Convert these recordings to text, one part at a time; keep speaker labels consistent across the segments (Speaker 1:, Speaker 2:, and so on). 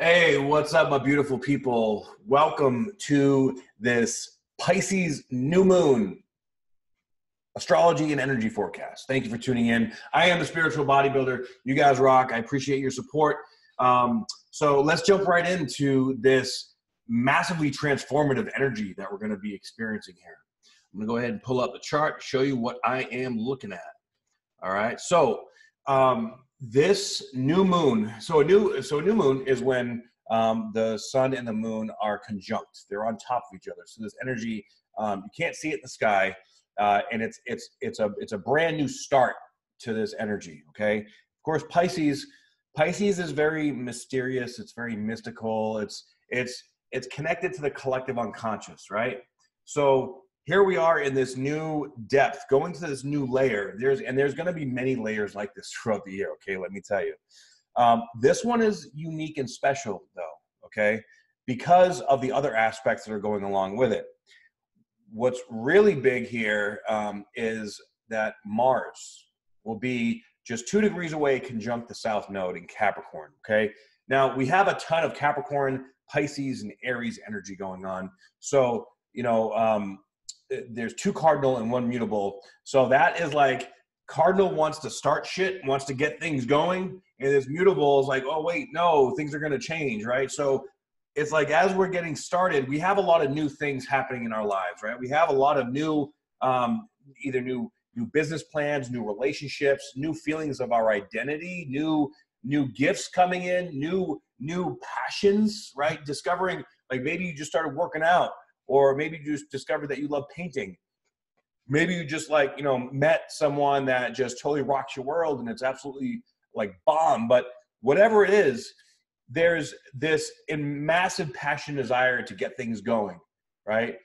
Speaker 1: Hey, what's up, my beautiful people? Welcome to this Pisces new moon astrology and energy forecast. Thank you for tuning in. I am the spiritual bodybuilder. You guys rock. I appreciate your support. Um, so let's jump right into this massively transformative energy that we're going to be experiencing here. I'm going to go ahead and pull up the chart, show you what I am looking at. All right. So, um, this new moon so a new so a new moon is when um, the sun and the moon are conjunct. They're on top of each other. So this energy um, you can't see it in the sky uh, and it's it's it's a it's a brand new start to this energy okay? Of course pisces pisces is very mysterious. It's very mystical. It's it's it's connected to the collective unconscious right? So here we are in this new depth, going to this new layer. There's and there's going to be many layers like this throughout the year. Okay, let me tell you. Um, this one is unique and special, though. Okay, because of the other aspects that are going along with it. What's really big here um, is that Mars will be just two degrees away, conjunct the South Node in Capricorn. Okay, now we have a ton of Capricorn, Pisces, and Aries energy going on. So you know. Um, there's two cardinal and one mutable. So that is like cardinal wants to start shit, wants to get things going, and this mutable is like, oh wait, no, things are going to change, right? So it's like as we're getting started, we have a lot of new things happening in our lives, right? We have a lot of new, um, either new new business plans, new relationships, new feelings of our identity, new new gifts coming in, new new passions, right? Discovering like maybe you just started working out or maybe you just discovered that you love painting. Maybe you just like you know met someone that just totally rocks your world and it's absolutely like bomb. But whatever it is there's this in massive passion desire to get things going right?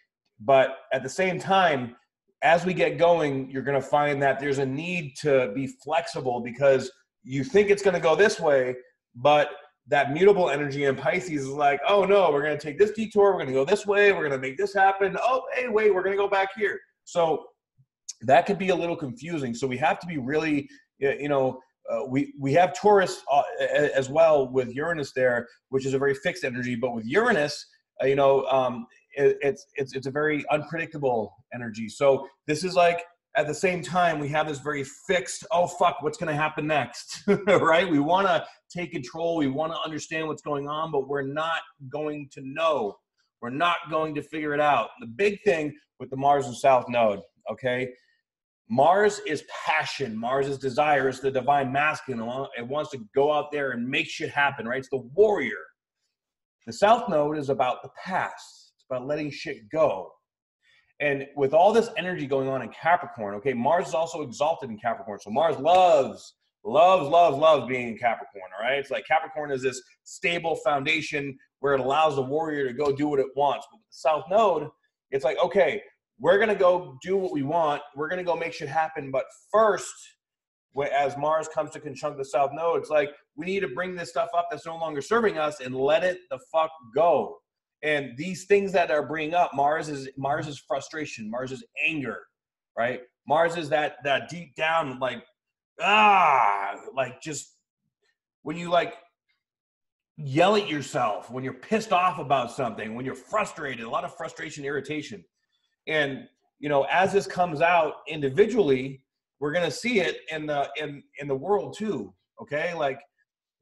Speaker 1: But at the same time as we get going you're going to find that there's a need to be flexible because you think it's going to go this way but that mutable energy in Pisces is like, oh no, we're going to take this detour, we're going to go this way, we're going to make this happen. Oh, hey, wait, we're going to go back here. So that could be a little confusing. So we have to be really, you know, uh, we we have Taurus uh, as well with Uranus there, which is a very fixed energy. But with Uranus, uh, you know, um, it, it's it's it's a very unpredictable energy. So this is like at the same time we have this very fixed oh fuck what's going to happen next? Right? We want to take control. We want to understand what's going on but we're not going to know. We're not going to figure it out. The big thing with the mars and south node okay? Mars is passion. Mars is desire. It's the divine masculine. It wants to go out there and make shit happen right? It's the warrior. The south node is about the past. It's about letting shit go and with all this energy going on in Capricorn, okay, Mars is also exalted in Capricorn. So Mars loves, loves, loves, loves being in Capricorn, all right? It's like Capricorn is this stable foundation where it allows the warrior to go do what it wants. But with the South Node, it's like, okay, we're going to go do what we want. We're going to go make shit happen. But first, as Mars comes to conjunct the South Node, it's like we need to bring this stuff up that's no longer serving us and let it the fuck go. And these things that are bringing up, Mars is Mars is frustration, Mars is anger, right? Mars is that that deep down like ah, like just when you like yell at yourself, when you're pissed off about something, when you're frustrated, a lot of frustration, irritation. And you know, as this comes out individually, we're gonna see it in the in in the world too. Okay, like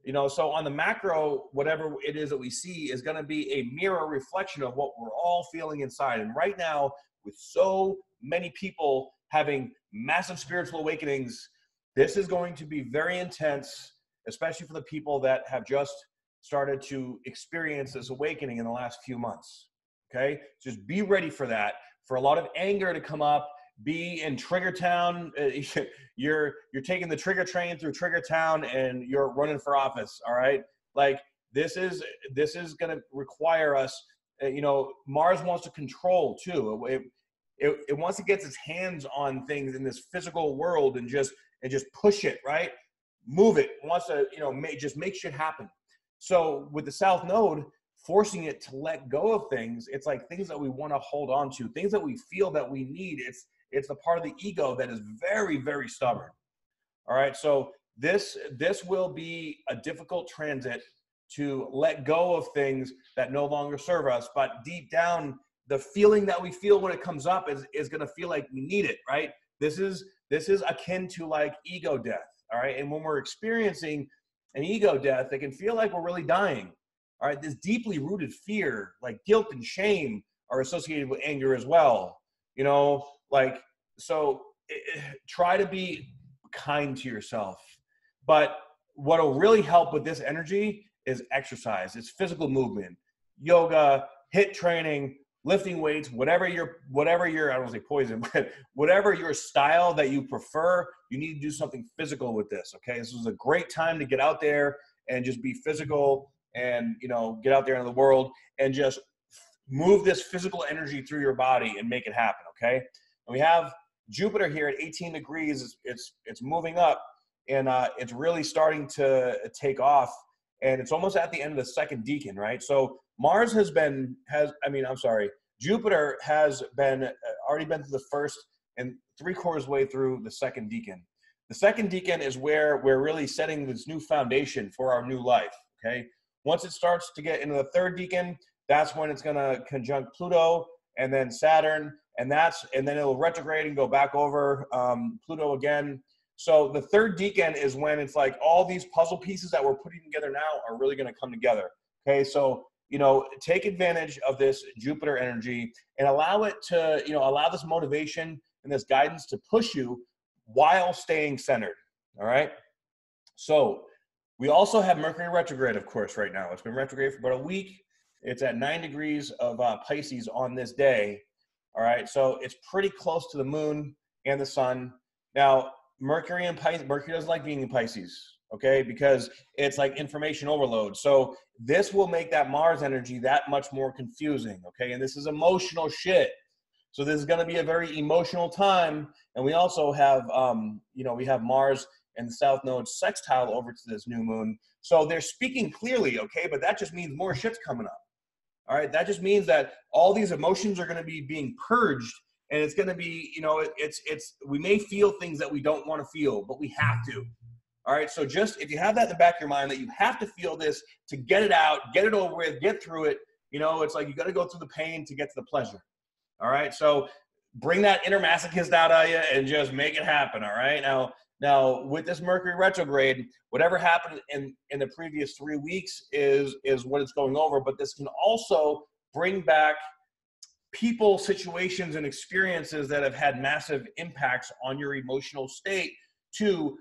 Speaker 1: you know so on the macro whatever it is that we see is going to be a mirror reflection of what we're all feeling inside. And right now with so many people having massive spiritual awakenings this is going to be very intense especially for the people that have just started to experience this awakening in the last few months okay? Just be ready for that. For a lot of anger to come up be in Trigger Town. Uh, you're you're taking the Trigger train through Trigger Town, and you're running for office. All right, like this is this is going to require us. Uh, you know, Mars wants to control too. It, it, it wants to get its hands on things in this physical world and just and just push it right, move it. it wants to you know make, just make shit happen. So with the South Node, forcing it to let go of things it's like things that we want to hold on to things that we feel that we need it's it's the part of the ego that is very, very stubborn. All right. So this this will be a difficult transit to let go of things that no longer serve us. But deep down, the feeling that we feel when it comes up is, is going to feel like we need it, right? This is this is akin to like ego death, all right? And when we're experiencing an ego death, it can feel like we're really dying. All right, this deeply rooted fear, like guilt and shame, are associated with anger as well. You know, like so it, try to be kind to yourself. But what'll really help with this energy is exercise. It's physical movement, yoga, HIIT training, lifting weights, whatever your whatever your I don't want to say poison, but whatever your style that you prefer, you need to do something physical with this. Okay, this is a great time to get out there and just be physical and you know get out there in the world and just move this physical energy through your body and make it happen. Okay, we have Jupiter here at 18 degrees. It's it's, it's moving up and uh, it's really starting to take off and it's almost at the end of the second decan, right? So Mars has been has I mean I'm sorry, Jupiter has been uh, already been through the first and three quarters way through the second decan. The second decan is where we're really setting this new foundation for our new life. Okay, once it starts to get into the third decan, that's when it's going to conjunct Pluto and then Saturn, and that's and then it'll retrograde and go back over um, Pluto again so the third decan is when it's like all these puzzle pieces that we're putting together now are really going to come together. Okay, so you know, take advantage of this Jupiter energy and allow it to, you know, allow this motivation and this guidance to push you while staying centered. All right. So we also have Mercury retrograde, of course, right now. It's been retrograde for about a week. It's at nine degrees of uh, Pisces on this day. All right. So it's pretty close to the moon and the sun. Now, Mercury and Pisces, Mercury doesn't like being in Pisces, okay, because it's like information overload. So this will make that Mars energy that much more confusing, okay? And this is emotional shit. So this is going to be a very emotional time. And we also have, um, you know, we have Mars and the South Node sextile over to this new moon. So they're speaking clearly, okay? But that just means more shit's coming up. All right, that just means that all these emotions are going to be being purged and it's going to be you know it, it's it's we may feel things that we don't want to feel but we have to. All right so just if you have that in the back of your mind that you have to feel this to get it out get it over with get through it you know it's like you got to go through the pain to get to the pleasure. All right so bring that inner masochist out of you and just make it happen all right? Now now with this mercury retrograde whatever happened in in the previous three weeks is is what it's going over but this can also bring back people, situations, and experiences that have had massive impacts on your emotional state to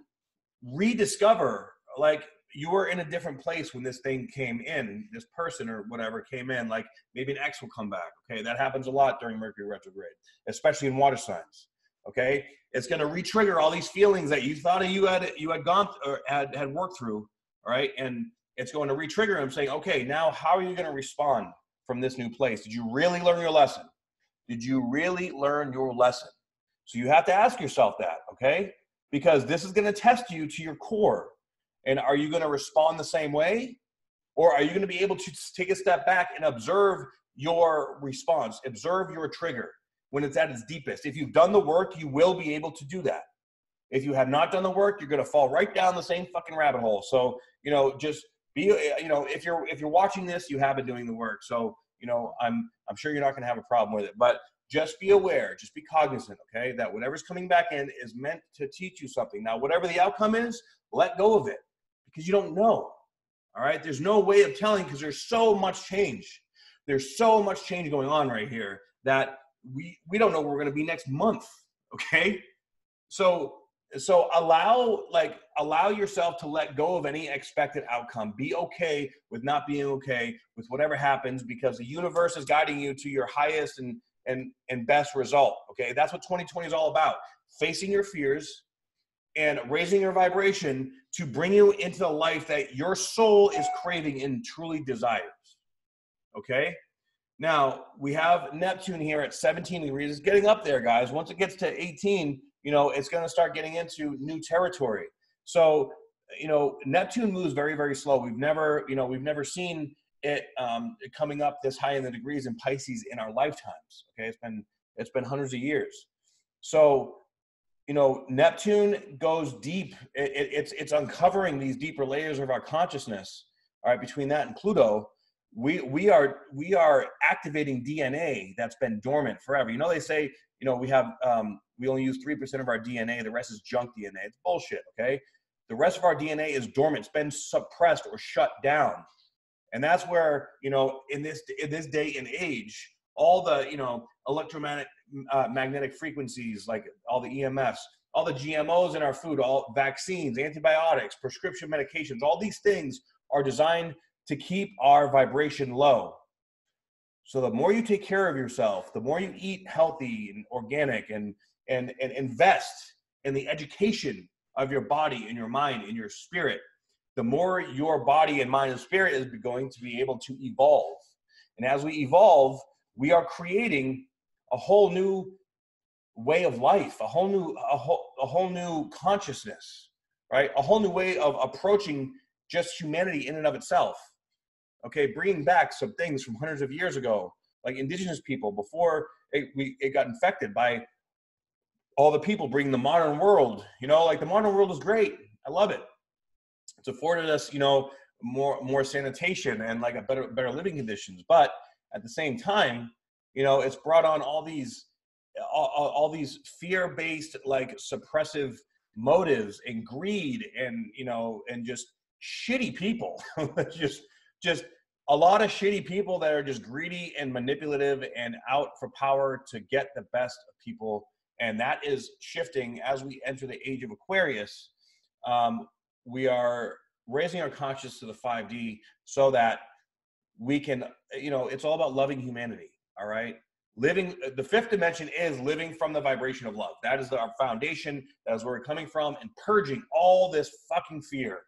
Speaker 1: rediscover like you were in a different place when this thing came in, this person or whatever came in. Like maybe an ex will come back. Okay, that happens a lot during Mercury retrograde, especially in water signs. Okay, it's going to re-trigger all these feelings that you thought you had you had gone or had had worked through. All right, and it's going to re-trigger them, saying, okay, now how are you going to respond? from this new place? Did you really learn your lesson? Did you really learn your lesson? So you have to ask yourself that, okay? Because this is going to test you to your core. And are you going to respond the same way? Or are you going to be able to take a step back and observe your response, observe your trigger when it's at its deepest? If you've done the work, you will be able to do that. If you have not done the work, you're going to fall right down the same fucking rabbit hole. So, you know, just be you know if you're if you're watching this you have been doing the work so you know i'm i'm sure you're not going to have a problem with it but just be aware just be cognizant okay that whatever's coming back in is meant to teach you something now whatever the outcome is let go of it because you don't know all right there's no way of telling because there's so much change there's so much change going on right here that we we don't know where we're going to be next month okay? So so allow like allow yourself to let go of any expected outcome. Be okay with not being okay with whatever happens because the universe is guiding you to your highest and and and best result okay? That's what 2020 is all about facing your fears and raising your vibration to bring you into the life that your soul is craving and truly desires okay now we have neptune here at 17 degrees it's getting up there guys once it gets to 18 you know, it's going to start getting into new territory. So, you know, Neptune moves very, very slow. We've never, you know, we've never seen it um, coming up this high in the degrees in Pisces in our lifetimes. Okay, it's been it's been hundreds of years. So, you know, Neptune goes deep. It, it, it's it's uncovering these deeper layers of our consciousness. all right, between that and Pluto, we we are we are activating DNA that's been dormant forever. You know, they say, you know, we have um, we only use three percent of our DNA. The rest is junk DNA. It's bullshit. Okay, the rest of our DNA is dormant. It's been suppressed or shut down, and that's where you know in this in this day and age, all the you know electromagnetic uh, magnetic frequencies, like all the EMFs, all the GMOs in our food, all vaccines, antibiotics, prescription medications, all these things are designed to keep our vibration low. So the more you take care of yourself, the more you eat healthy and organic and and and invest in the education of your body and your mind and your spirit, the more your body and mind and spirit is going to be able to evolve. And as we evolve, we are creating a whole new way of life, a whole new a whole, a whole new consciousness, right? A whole new way of approaching just humanity in and of itself. Okay, bringing back some things from hundreds of years ago, like indigenous people before it, we, it got infected by all the people bringing the modern world. You know, like the modern world is great. I love it. It's afforded us, you know, more more sanitation and like a better better living conditions. But at the same time, you know, it's brought on all these all, all these fear-based like suppressive motives and greed and you know and just shitty people just just a lot of shitty people that are just greedy and manipulative and out for power to get the best of people. And that is shifting as we enter the age of aquarius. Um, we are raising our consciousness to the 5d so that we can you know it's all about loving humanity all right? Living the fifth dimension is living from the vibration of love. That is our foundation. That is where we're coming from and purging all this fucking fear.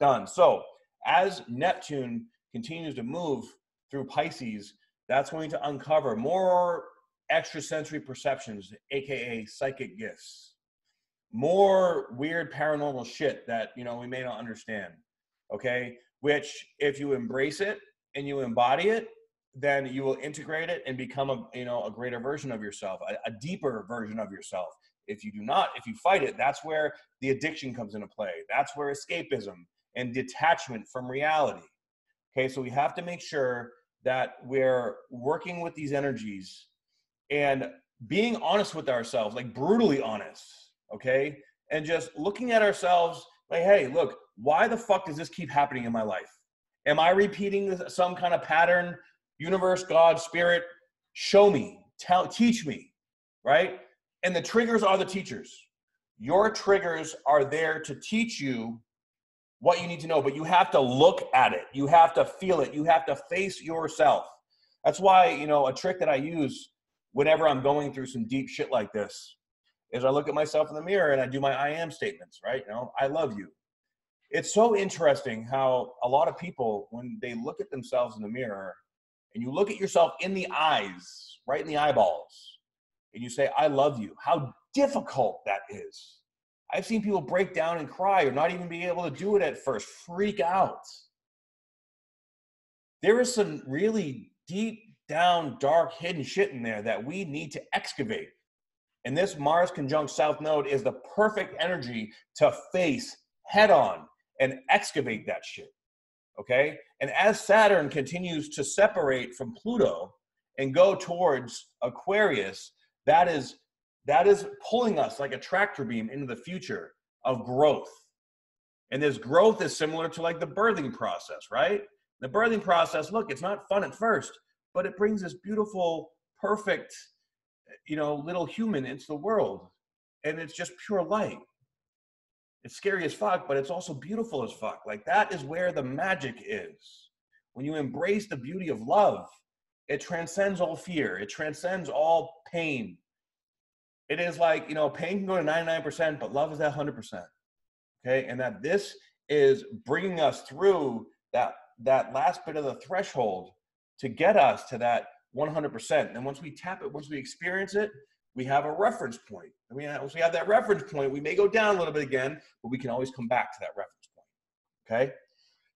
Speaker 1: Done. So as neptune continues to move through pisces that's going to uncover more extrasensory perceptions aka psychic gifts. More weird paranormal shit that you know we may not understand okay? Which if you embrace it and you embody it then you will integrate it and become a you know a greater version of yourself a, a, deeper version of yourself. If you do not if you fight it that's where the addiction comes into play. That's where escapism and detachment from reality okay so we have to make sure that we're working with these energies and being honest with ourselves like brutally honest okay and just looking at ourselves like hey look why the fuck does this keep happening in my life am i repeating some kind of pattern universe, God, spirit, show me, tell, teach me, right? And the triggers are the teachers. Your triggers are there to teach you what you need to know, but you have to look at it. You have to feel it. You have to face yourself. That's why, you know, a trick that I use whenever I'm going through some deep shit like this is I look at myself in the mirror and I do my I am statements, right? You know, I love you. It's so interesting how a lot of people, when they look at themselves in the mirror, and you look at yourself in the eyes, right in the eyeballs, and you say, I love you, how difficult that is. I've seen people break down and cry or not even be able to do it at first, freak out. There is some really deep down, dark, hidden shit in there that we need to excavate. And this Mars conjunct South Node is the perfect energy to face head on and excavate that shit. Okay. And as Saturn continues to separate from Pluto and go towards Aquarius, that is that is pulling us like a tractor beam into the future of growth. And this growth is similar to like the birthing process, right? The birthing process, look, it's not fun at first, but it brings this beautiful, perfect, you know, little human into the world. And it's just pure light it's scary as fuck, but it's also beautiful as fuck. Like that is where the magic is. When you embrace the beauty of love, it transcends all fear, it transcends all pain. It is like, you know, pain can go to 99%, but love is at 100%. Okay. And that this is bringing us through that, that last bit of the threshold to get us to that 100%. And once we tap it, once we experience it, we have a reference point. I mean, once we have that reference point, we may go down a little bit again, but we can always come back to that reference point. Okay.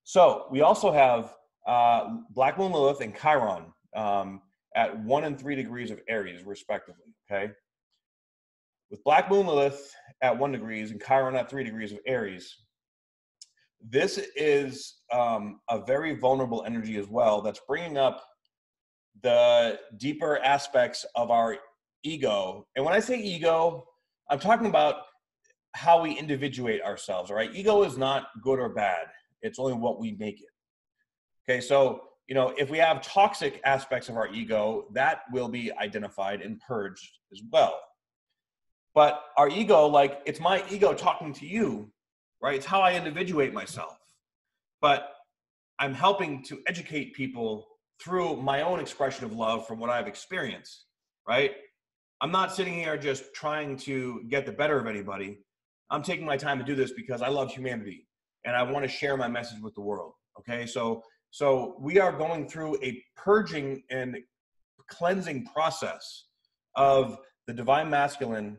Speaker 1: So we also have uh, Black Moon Lilith and Chiron um, at one and three degrees of Aries, respectively. Okay. With Black Moon Lilith at one degrees and Chiron at three degrees of Aries, this is um, a very vulnerable energy as well that's bringing up the deeper aspects of our ego. And when I say ego, I'm talking about how we individuate ourselves, all right? Ego is not good or bad, it's only what we make it. Okay, so, you know, if we have toxic aspects of our ego, that will be identified and purged as well. But our ego, like, it's my ego talking to you, right? It's how I individuate myself. But I'm helping to educate people through my own expression of love from what I've experienced, right? I'm not sitting here just trying to get the better of anybody. I'm taking my time to do this because I love humanity and I want to share my message with the world. Okay, so so we are going through a purging and cleansing process of the divine masculine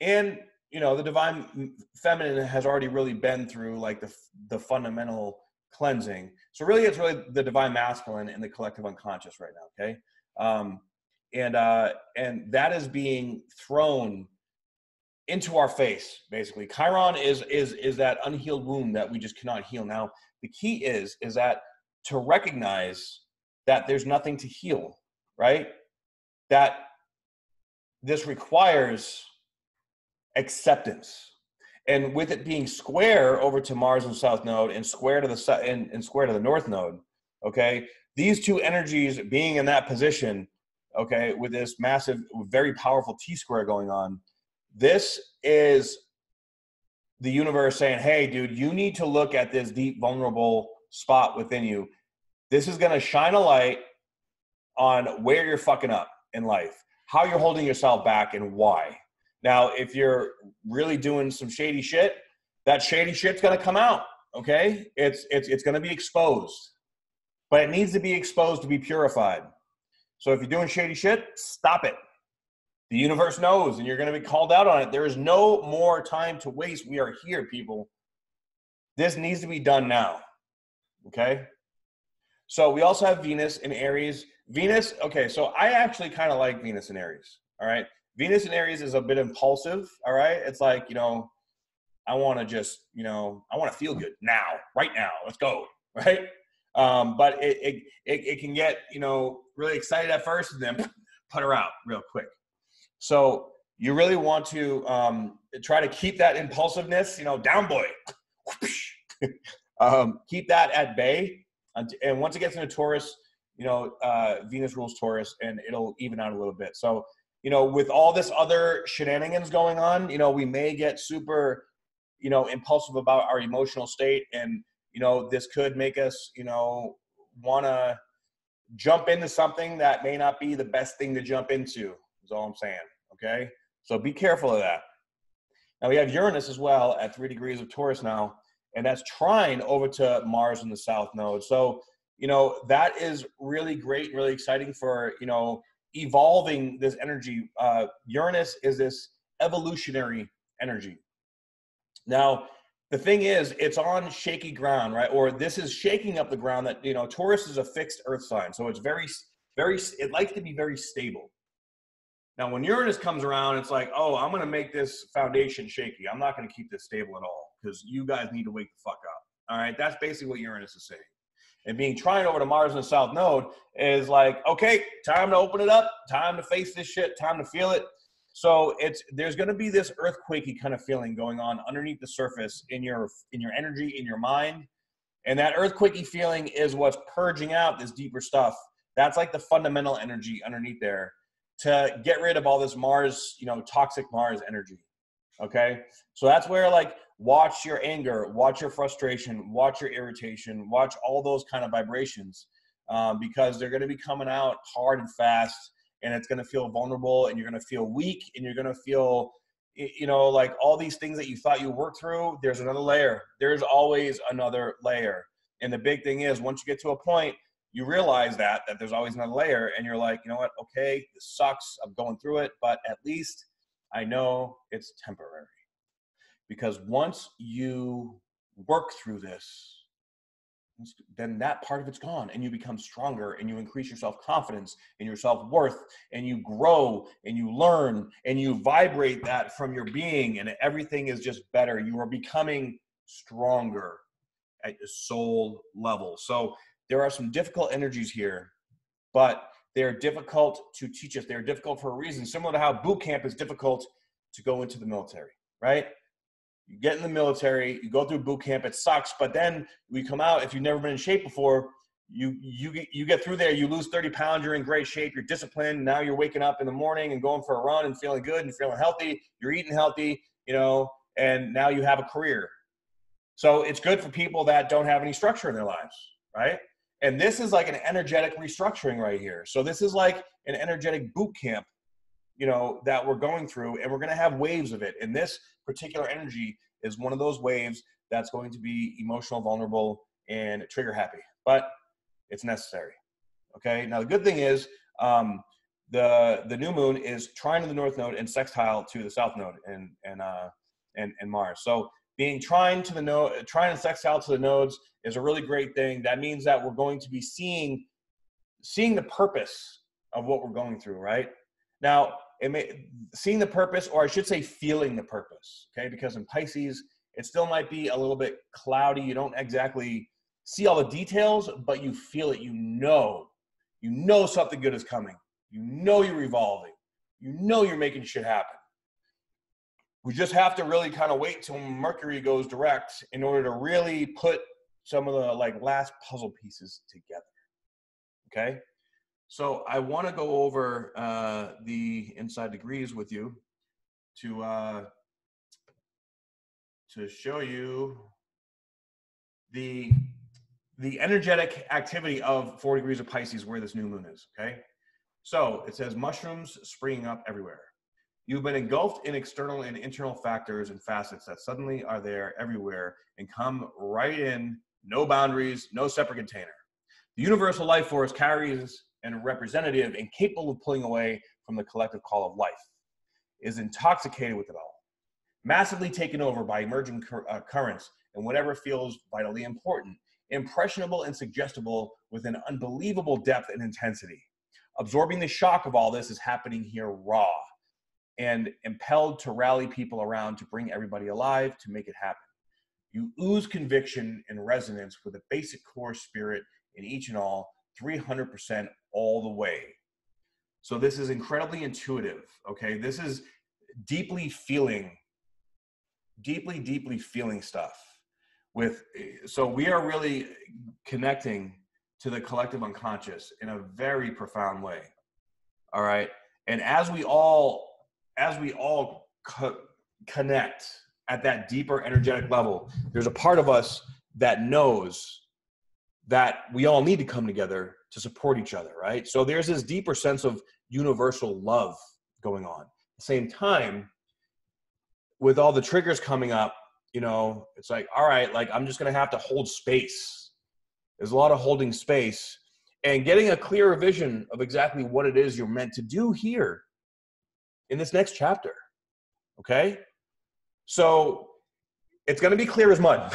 Speaker 1: and you know the divine feminine has already really been through like the the fundamental cleansing. So really it's really the divine masculine and the collective unconscious right now okay? Um and uh and that is being thrown into our face basically. Chiron is is is that unhealed wound that we just cannot heal. Now the key is is that to recognize that there's nothing to heal right? That this requires acceptance and with it being square over to mars and south node and square to the and, and square to the north node okay these two energies being in that position okay with this massive very powerful t square going on this is the universe saying, hey, dude, you need to look at this deep, vulnerable spot within you. This is going to shine a light on where you're fucking up in life, how you're holding yourself back, and why. Now, if you're really doing some shady shit, that shady shit's to come out. Okay, it's it's it's to be exposed, but it needs to be exposed to be purified. So if you're doing shady shit, stop it. The universe knows, and you're to be called out on it. There is no more time to waste. We are here, people. This needs to be done now. Okay? So we also have Venus in Aries. Venus, okay, so I actually kind of like Venus in Aries. All right. Venus in Aries is a bit impulsive. All right. It's like, you know, I want to just, you know, I want to feel good now, right now. Let's go. Right. Um, but it, it, it, it can get, you know, really excited at first and then put her out real quick. So you really want to um, try to keep that impulsiveness, you know, down boy. um, keep that at bay. And once it gets into Taurus, you know, uh, Venus rules Taurus and it'll even out a little bit. So, you know, with all this other shenanigans going on, you know, we may get super, you know, impulsive about our emotional state. And, you know, this could make us, you know, want to jump into something that may not be the best thing to jump into, is all I'm saying. Okay, so be careful of that. Now we have Uranus as well at three degrees of Taurus now, and that's trine over to Mars in the south node. So you know that is really great, really exciting for you know evolving this energy. Uh, Uranus is this evolutionary energy. Now the thing is it's on shaky ground right or this is shaking up the ground that you know taurus is a fixed earth sign so it's very very it likes to be very stable now, when Uranus comes around, it's like, oh, I'm going to make this foundation shaky. I'm not going to keep this stable at all because you guys need to wake the fuck up. All right, that's basically what Uranus is saying. And being trine over to Mars in the South Node is like, okay, time to open it up, time to face this shit, time to feel it. So it's there's going to be this earthquakey kind of feeling going on underneath the surface in your in your energy, in your mind, and that earthquakey feeling is what's purging out this deeper stuff. That's like the fundamental energy underneath there to get rid of all this Mars, you know, toxic Mars energy. Okay. So that's where like watch your anger, watch your frustration, watch your irritation, watch all those kind of vibrations um, because they're going to be coming out hard and fast and it's going to feel vulnerable and you're going to feel weak and you're going to feel you know like all these things that you thought you worked through there's another layer. There's always another layer. And the big thing is once you get to a point you realize that that there's always another layer and you're like you know what? Okay this sucks. I'm going through it but at least i know it's temporary because once you work through this then that part of it's gone and you become stronger and you increase your self-confidence and your self-worth and you grow and you learn and you vibrate that from your being and everything is just better you are becoming stronger at your soul level. So there are some difficult energies here, but they're difficult to teach us. They're difficult for a reason, similar to how boot camp is difficult to go into the military, right? You get in the military, you go through boot camp, it sucks, but then we come out, if you've never been in shape before, you you get you get through there, you lose 30 pounds, you're in great shape, you're disciplined. Now you're waking up in the morning and going for a run and feeling good and feeling healthy. You're eating healthy, you know, and now you have a career. So it's good for people that don't have any structure in their lives, right? And this is like an energetic restructuring right here. So this is like an energetic boot camp, you know, that we're going through, and we're going to have waves of it. And this particular energy is one of those waves that's going to be emotional, vulnerable, and trigger happy. But it's necessary. Okay. Now the good thing is um, the the new moon is trine to the north node and sextile to the south node and and uh, and, and Mars. So being trine to the node, trine and sextile to the nodes is a really great thing. That means that we're going to be seeing seeing the purpose of what we're going through. Right now, it may seeing the purpose, or I should say, feeling the purpose. Okay, because in Pisces, it still might be a little bit cloudy. You don't exactly see all the details, but you feel it. You know, you know something good is coming. You know you're evolving. You know you're making shit happen. We just have to really kind of wait till Mercury goes direct in order to really put some of the like last puzzle pieces together. Okay. So I want to go over uh, the inside degrees with you to uh, to show you the the energetic activity of four degrees of Pisces where this new moon is. Okay. So it says mushrooms springing up everywhere. You've been engulfed in external and internal factors and facets that suddenly are there everywhere and come right in, no boundaries, no separate container. The universal life force carries and representative and capable of pulling away from the collective call of life, is intoxicated with it all, massively taken over by emerging cur- uh, currents and whatever feels vitally important, impressionable and suggestible with an unbelievable depth and intensity. Absorbing the shock of all this is happening here raw and impelled to rally people around to bring everybody alive to make it happen. You ooze conviction and resonance with a basic core spirit in each and all, 300% all the way. So this is incredibly intuitive, okay? This is deeply feeling, deeply, deeply feeling stuff with, so we are really connecting to the collective unconscious in a very profound way. All right. And as we all as we all co- connect at that deeper energetic level, there's a part of us that knows that we all need to come together to support each other, right? So there's this deeper sense of universal love going on. At the same time, with all the triggers coming up, you know, it's like, all right, like I'm just gonna have to hold space. There's a lot of holding space and getting a clearer vision of exactly what it is you're meant to do here in this next chapter. Okay? So it's going to be clear as mud.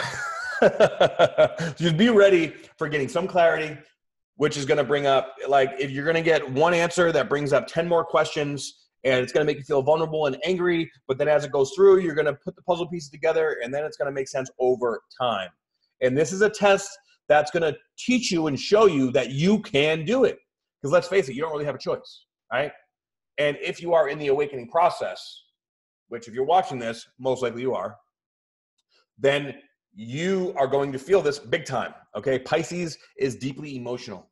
Speaker 1: Just be ready for getting some clarity, which is going to bring up, like, if you're going to get one answer that brings up 10 more questions and it's going to make you feel vulnerable and angry, but then as it goes through, you're going to put the puzzle pieces together and then it's going to make sense over time. And this is a test that's going to teach you and show you that you can do it. Because let's face it, you don't really have a choice, right? And if you are in the awakening process, which if you're watching this, most likely you are, then you are going to feel this big time. Okay. Pisces is deeply emotional.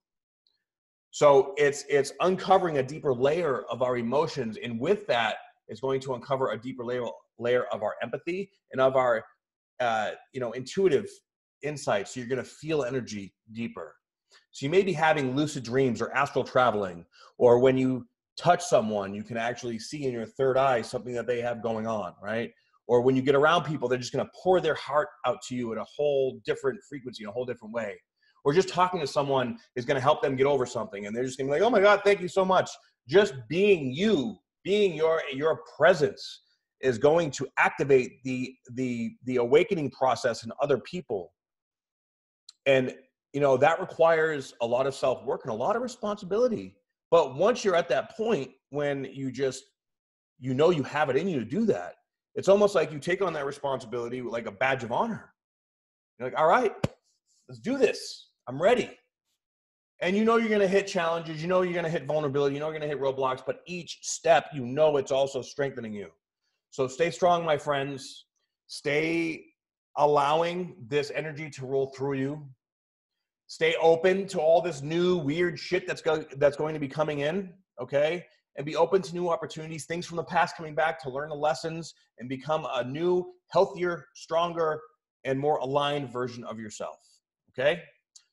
Speaker 1: So it's it's uncovering a deeper layer of our emotions. And with that, it's going to uncover a deeper layer layer of our empathy and of our uh, you know intuitive insights. So you're going to feel energy deeper. So you may be having lucid dreams or astral traveling, or when you touch someone, you can actually see in your third eye something that they have going on, right? Or when you get around people, they're just going to pour their heart out to you at a whole different frequency, a whole different way. Or just talking to someone is going to help them get over something, and they're just going to be like, "Oh my God, thank you so much." Just being you, being your your presence, is going to activate the the the awakening process in other people. And you know that requires a lot of self work and a lot of responsibility but once you're at that point when you just you know you have it in you to do that, it's almost like you take on that responsibility like a badge of honor. You're like, all right, let's do this. I'm ready. And you know you're going to hit challenges. You know you're going to hit vulnerability. You know you're going to hit roadblocks. But each step, you know it's also strengthening you. So stay strong, my friends. Stay allowing this energy to roll through you. Stay open to all this new weird shit that's go- that's going to be coming in. Okay, and be open to new opportunities, things from the past coming back to learn the lessons and become a new, healthier, stronger, and more aligned version of yourself. Okay?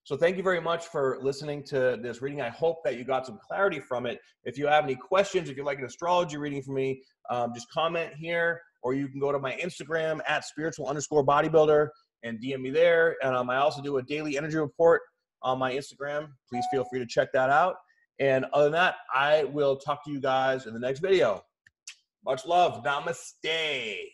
Speaker 1: So thank you very much for listening to this reading. I hope that you got some clarity from it. If you have any questions, if you'd like an astrology reading from me, um, just comment here, or you can go to my Instagram at spiritual underscore bodybuilder and DM me there. And um, I also do a daily energy report on my Instagram. Please feel free to check that out. And other than that, I will talk to you guys in the next video. Much love. Namaste.